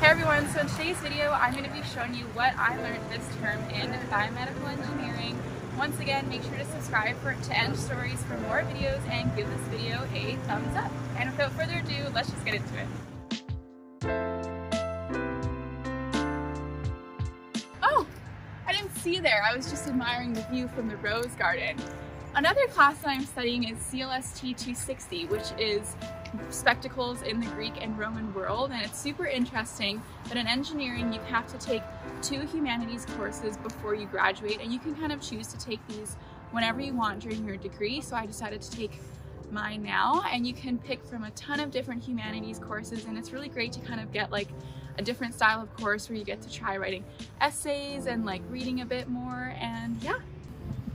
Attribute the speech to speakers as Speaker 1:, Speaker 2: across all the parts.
Speaker 1: Hey everyone, so in today's video I'm going to be showing you what I learned this term in biomedical engineering. Once again, make sure to subscribe for, to Eng Stories for more videos and give this video a thumbs up. And without further ado, let's just get into it. Oh, I didn't see there. I was just admiring the view from the rose garden. Another class that I'm studying is CLST 260, which is spectacles in the Greek and Roman world, and it's super interesting. But in engineering, you have to take two humanities courses before you graduate, and you can kind of choose to take these whenever you want during your degree. So I decided to take mine now, and you can pick from a ton of different humanities courses, and it's really great to kind of get like a different style of course where you get to try writing essays and like reading a bit more, and yeah,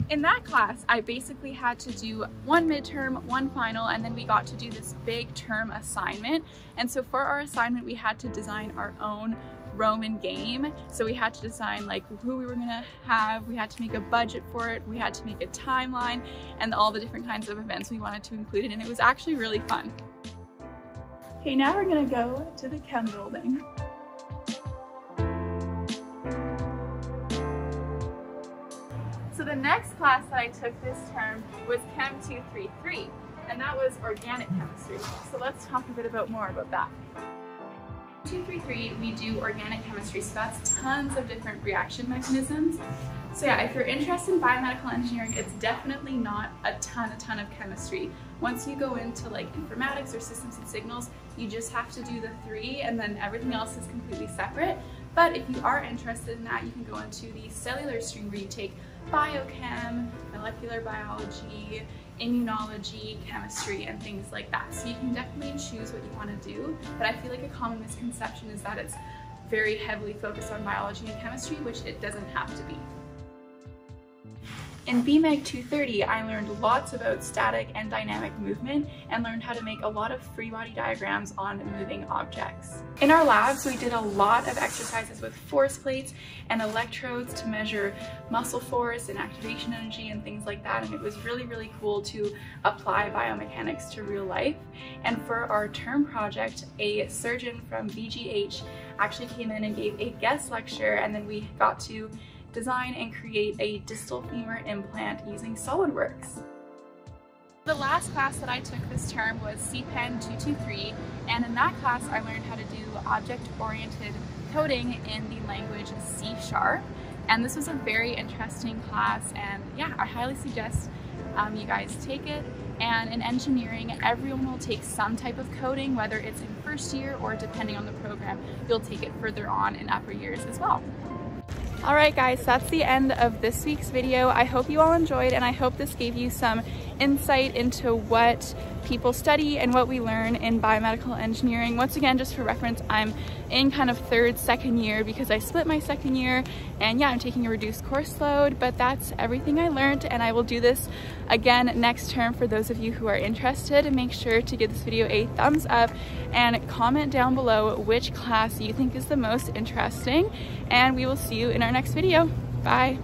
Speaker 1: in that class, I basically had to do one midterm, one final, and then we got to do this big term assignment. And so for our assignment, we had to design our own Roman game. So we had to design like who we were gonna have, we had to make a budget for it, we had to make a timeline, and all the different kinds of events we wanted to include it, and it was actually really fun. Okay, now we're gonna go to the chem building. So the next class that I took this term was Chem 233, and that was organic chemistry. So let's talk a bit about more about that. 233, we do organic chemistry, so that's tons of different reaction mechanisms. So yeah, if you're interested in biomedical engineering, it's definitely not a ton, a ton of chemistry. Once you go into like informatics or systems and signals, you just have to do the three and then everything else is completely separate. But if you are interested in that, you can go into the cellular stream where you take biochem, molecular biology, immunology, chemistry, and things like that. So you can definitely choose what you want to do, but I feel like a common misconception is that it's very heavily focused on biology and chemistry, which it doesn't have to be. In BMEG 230, I learned lots about static and dynamic movement and learned how to make a lot of free body diagrams on moving objects. In our labs, we did a lot of exercises with force plates and electrodes to measure muscle force and activation energy and things like that, and it was really, really cool to apply biomechanics to real life. And for our term project, a surgeon from VGH actually came in and gave a guest lecture, and then we got to design and create a distal femur implant using SolidWorks. The last class that I took this term was CPEN 223 and in that class I learned how to do object-oriented coding in the language C Sharp and this was a very interesting class and yeah I highly suggest um, you guys take it and in engineering everyone will take some type of coding whether it's in first year or depending on the program you'll take it further on in upper years as well. Alright guys, that's the end of this week's video. I hope you all enjoyed and I hope this gave you some insight into what people study and what we learn in biomedical engineering. Once again, just for reference, I'm in kind of third, second year because I split my second year and yeah, I'm taking a reduced course load, but that's everything I learned and I will do this again next term for those of you who are interested. Make sure to give this video a thumbs up and comment down below which class you think is the most interesting and we will see you in our next video. Bye.